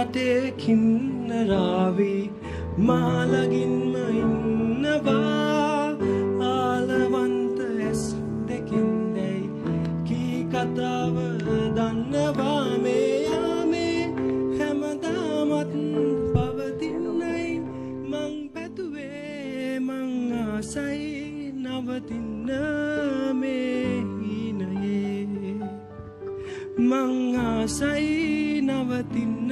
රටේකින්නරාවී මාලගින්ම ඉන්නවා. ආලවන්ත ඇස් දෙකින්දැයි කී කතාව දන්නවා? මේ යාමේ හැමදාමත් පවතින්නයි. මං පැතුවේ මං ආසයි නවතින්න මේ හීනයේ. මං ආසයි නවතින්න